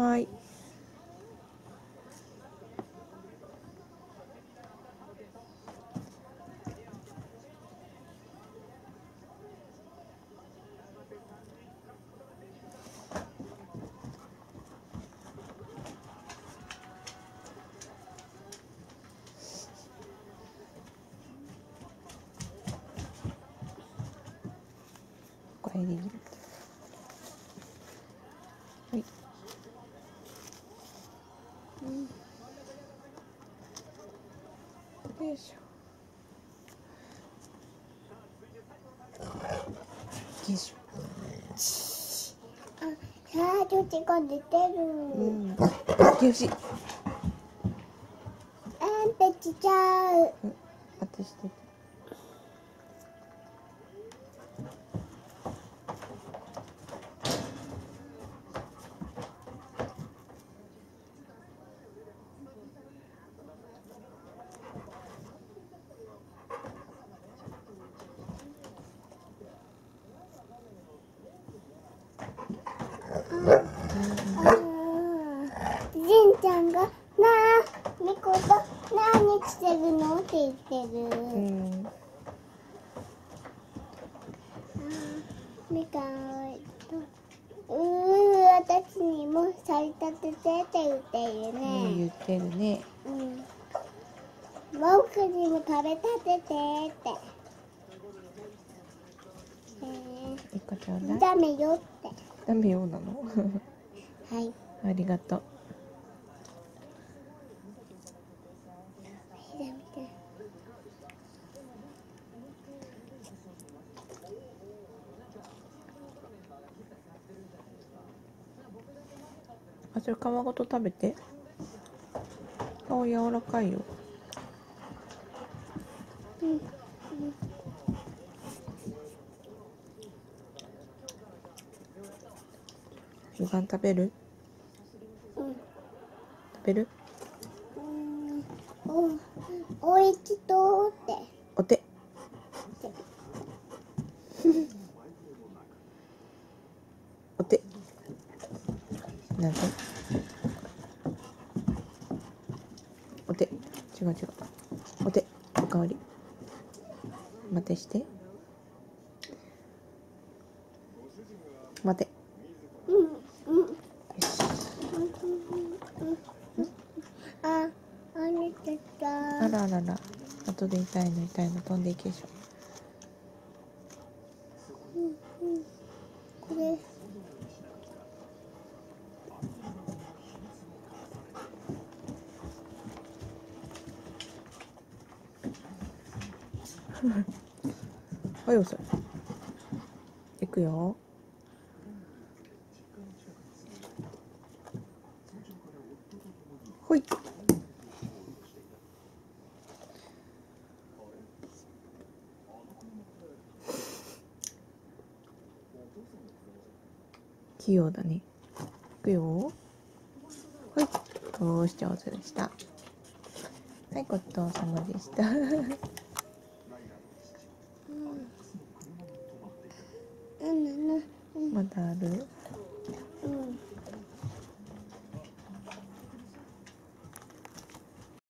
はい。おかえりはいよいしょ。よいしょあ、が出てる。うん。よし。あんぺちちゃう。私しててじんちゃんが、なあ、みこと、の？って言ってる。うん。みかんうー私にもさりたててって言ってるうんね言ってるね。うん。僕にも食べたててって。えー、いダメよって。ダメよなの？はい。ありがとうあそれ皮ごと食べて。皮柔らかいよ。うん。みかん食べる？うん。食べる？うん。おおいしそうって。お手お手なんてお手。違う違う。お手。おかわり。待てして。待て。うんうんああらあらら。後で痛いの痛いの。飛んでいけでしょ はい遅い。いくよ。ほい。器用だね。いくよ。ほい。よーし上手でした。はいごちそうさまでした。まだある。